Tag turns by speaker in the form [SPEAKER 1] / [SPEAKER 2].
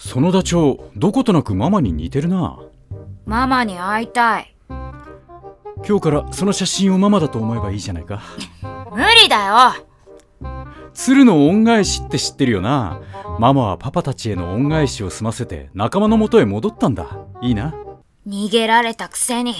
[SPEAKER 1] そのダチョウどことなくママに似てるな。
[SPEAKER 2] ママに会いたい。
[SPEAKER 1] 今日からその写真をママだと思えばいいじゃないか。
[SPEAKER 2] 無理だよ。
[SPEAKER 1] 鶴の恩返しって知ってるよな。ママはパパたちへの恩返しを済ませて仲間のもとへ戻ったんだ。いいな。
[SPEAKER 2] 逃げられたくせに。